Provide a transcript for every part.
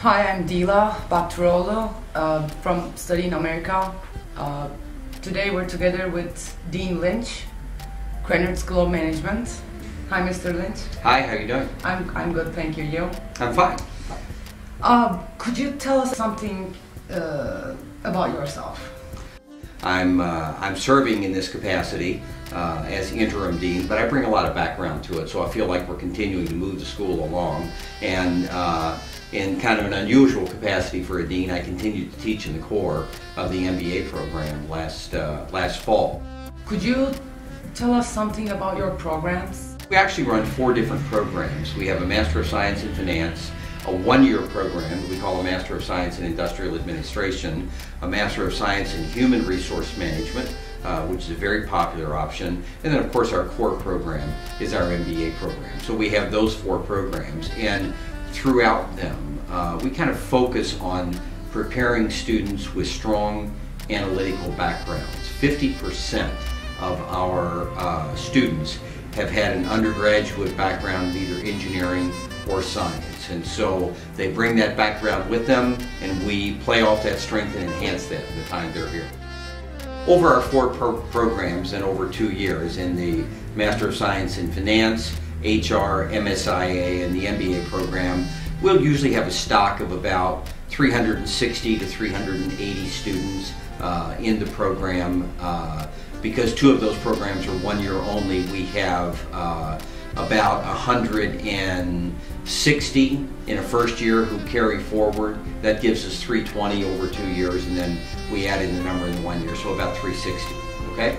Hi, I'm Dila Baktiroglu uh, from Study in America. Uh, today we're together with Dean Lynch, Krannert School of Management. Hi, Mr. Lynch. Hi, how are you doing? I'm, I'm good, thank you. You? I'm fine. Uh, could you tell us something uh, about yourself? I'm, uh, I'm serving in this capacity uh, as interim dean, but I bring a lot of background to it, so I feel like we're continuing to move the school along. And uh, in kind of an unusual capacity for a dean, I continued to teach in the core of the MBA program last, uh, last fall. Could you tell us something about your programs? We actually run four different programs. We have a Master of Science in Finance, a one-year program we call a Master of Science in Industrial Administration, a Master of Science in Human Resource Management, uh, which is a very popular option, and then of course our core program is our MBA program. So we have those four programs, and throughout them uh, we kind of focus on preparing students with strong analytical backgrounds. 50% of our uh, students have had an undergraduate background in either engineering or science. And so they bring that background with them and we play off that strength and enhance that in the time they're here. Over our four pro programs and over two years in the Master of Science in Finance, HR, MSIA, and the MBA program, we'll usually have a stock of about 360 to 380 students uh, in the program. Uh, because two of those programs are one year only, we have uh, about 160 in a first year who carry forward. That gives us 320 over two years, and then we add in the number in the one year, so about 360. Okay?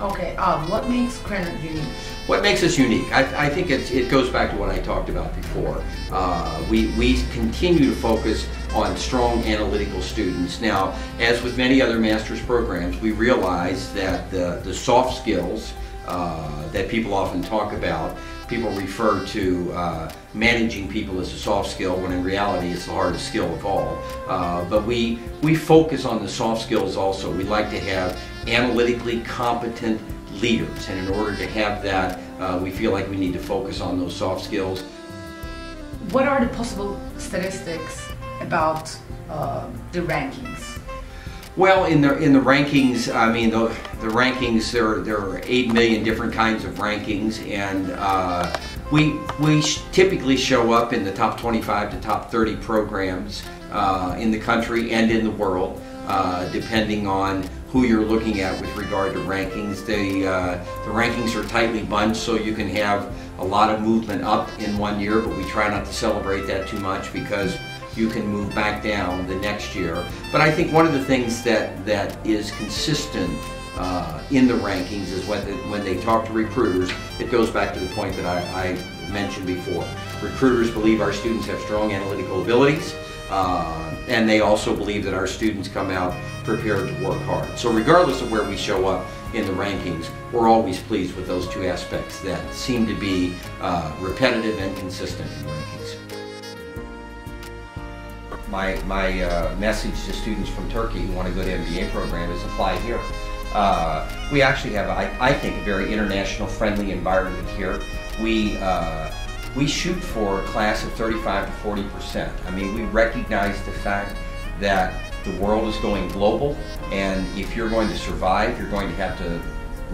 Okay, um, what makes Krannert unique? What makes us unique? I, I think it goes back to what I talked about before. Uh, we, we continue to focus on strong analytical students. Now, as with many other master's programs, we realize that the, the soft skills uh, that people often talk about, people refer to uh, managing people as a soft skill when in reality it's the hardest skill of all. Uh, but we, we focus on the soft skills also. We like to have analytically competent leaders and in order to have that uh, we feel like we need to focus on those soft skills. What are the possible statistics about uh, the rankings? Well, in the in the rankings, I mean the the rankings there there are eight million different kinds of rankings, and uh, we we typically show up in the top 25 to top 30 programs uh, in the country and in the world, uh, depending on who you're looking at with regard to rankings. The uh, the rankings are tightly bunched, so you can have a lot of movement up in one year, but we try not to celebrate that too much because you can move back down the next year. But I think one of the things that, that is consistent uh, in the rankings is when, the, when they talk to recruiters, it goes back to the point that I, I mentioned before. Recruiters believe our students have strong analytical abilities, uh, and they also believe that our students come out prepared to work hard. So regardless of where we show up in the rankings, we're always pleased with those two aspects that seem to be uh, repetitive and consistent in rankings my, my uh, message to students from Turkey who want to go to MBA program is apply here. Uh, we actually have, I, I, think, a very international friendly environment here. We, uh, we shoot for a class of 35 to 40 percent. I mean, we recognize the fact that the world is going global, and if you're going to survive, you're going to have to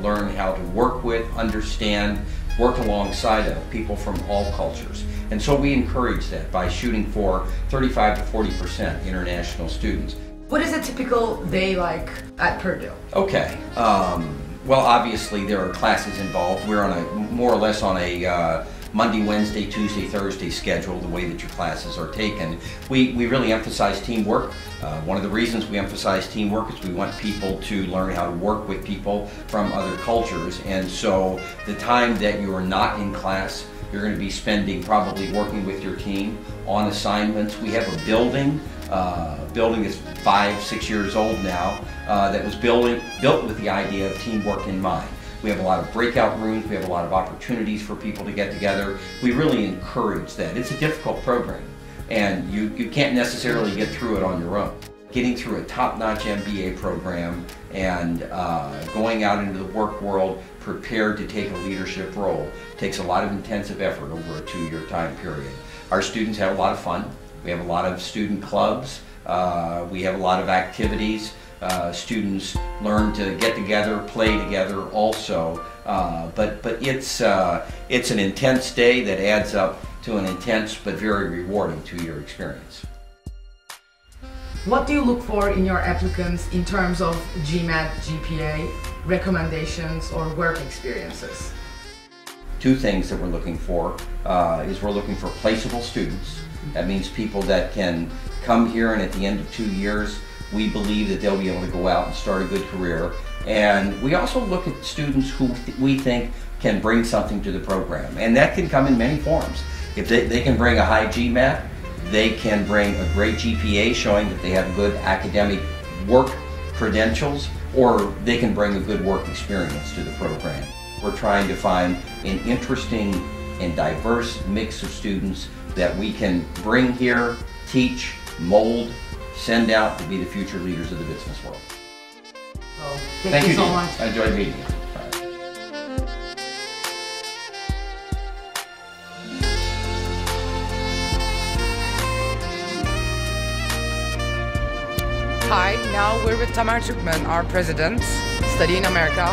learn how to work with, understand, work alongside of people from all cultures. And so we encourage that by shooting for 35 to 40% international students. What is a typical day like at Purdue? Okay. Um, well, obviously there are classes involved. We're on a more or less on a uh, Monday, Wednesday, Tuesday, Thursday schedule, the way that your classes are taken. We, we really emphasize teamwork. Uh, one of the reasons we emphasize teamwork is we want people to learn how to work with people from other cultures. And so the time that you are not in class, you're going to be spending probably working with your team on assignments. We have a building, uh, building that's five, six years old now, uh, that was building, built with the idea of teamwork in mind. We have a lot of breakout rooms. We have a lot of opportunities for people to get together. We really encourage that. It's a difficult program, and you, you can't necessarily get through it on your own. Getting through a top-notch MBA program and uh, going out into the work world prepared to take a leadership role takes a lot of intensive effort over a two-year time period. Our students have a lot of fun. We have a lot of student clubs. Uh, we have a lot of activities. Uh, students learn to get together, play together also. Uh, but but it's, uh, it's an intense day that adds up to an intense but very rewarding two-year experience. What do you look for in your applicants in terms of GMAT, GPA, recommendations, or work experiences? Two things that we're looking for uh, is we're looking for placeable students. That means people that can come here and at the end of two years, we believe that they'll be able to go out and start a good career. And we also look at students who we think can bring something to the program. And that can come in many forms. If they, they can bring a high GMAT, they can bring a great GPA showing that they have good academic work credentials, or they can bring a good work experience to the program. We're trying to find an interesting and diverse mix of students that we can bring here, teach, mold, send out to be the future leaders of the business world. So, thank, thank you, you so much. I enjoyed meeting you. Hi, now we're with Tamer Turkman, our president, Study in America.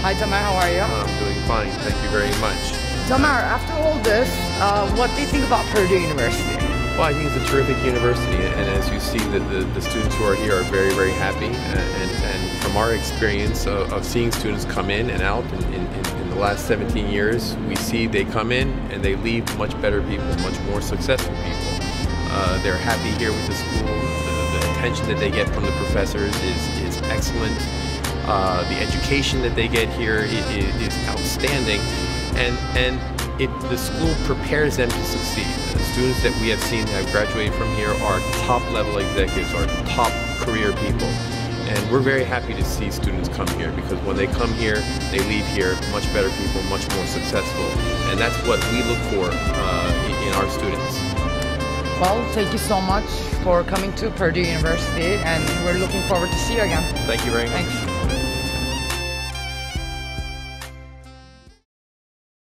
Hi Tamer, how are you? I'm doing fine, thank you very much. Tamer, after all this, uh, what do you think about Purdue University? Well, I think it's a terrific university, and as you see, the, the, the students who are here are very, very happy. And, and from our experience of, of, seeing students come in and out in, in, in, the last 17 years, we see they come in and they leave much better people, much more successful people. Uh, they're happy here with the school the attention that they get from the professors is, is excellent. Uh, the education that they get here is, is outstanding. And, and it, the school prepares them to succeed. The students that we have seen that have graduated from here are top level executives, are top career people. And we're very happy to see students come here because when they come here, they leave here much better people, much more successful. And that's what we look for uh, in, in our students. Well, thank you so much for coming to Purdue University, and we're looking forward to see you again. Thank you very much. Thanks.